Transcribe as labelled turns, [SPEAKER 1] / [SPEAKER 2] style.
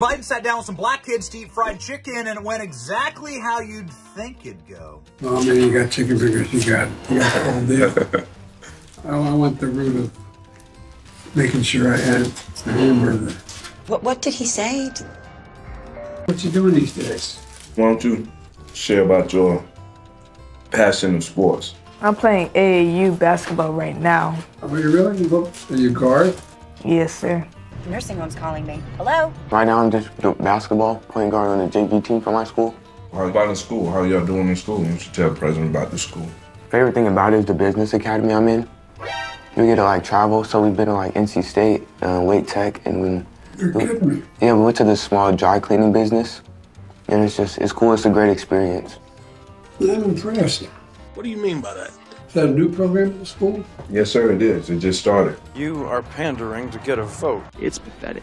[SPEAKER 1] Biden sat down with some black kids to eat fried chicken, and it went exactly how you'd think it'd go.
[SPEAKER 2] Well, I mean, you got chicken fingers, you got, you got the whole deal. I, I went the route of making sure I had a hamburger.
[SPEAKER 3] What, what did he say?
[SPEAKER 2] What you doing these days?
[SPEAKER 4] Why don't you share about your passion of sports?
[SPEAKER 5] I'm playing AAU basketball right now.
[SPEAKER 2] Are you really? You go, are you guard?
[SPEAKER 5] Yes, sir.
[SPEAKER 3] The nursing home's calling me. Hello?
[SPEAKER 6] Right now, I'm just doing basketball, playing guard on the JV team for my school.
[SPEAKER 4] How about in school? How y'all doing in school? You should tell the president about the school.
[SPEAKER 6] Favorite thing about it is the business academy I'm in. We get to like travel, so we've been to like NC State, uh, Wake Tech, and we,
[SPEAKER 2] You're kidding me.
[SPEAKER 6] yeah, we went to this small dry cleaning business, and it's just it's cool. It's a great experience.
[SPEAKER 2] I'm impressed.
[SPEAKER 7] What do you mean by that?
[SPEAKER 2] Is that a new program at the school?
[SPEAKER 4] Yes, sir, it is. It just started.
[SPEAKER 7] You are pandering to get a vote.
[SPEAKER 8] It's pathetic.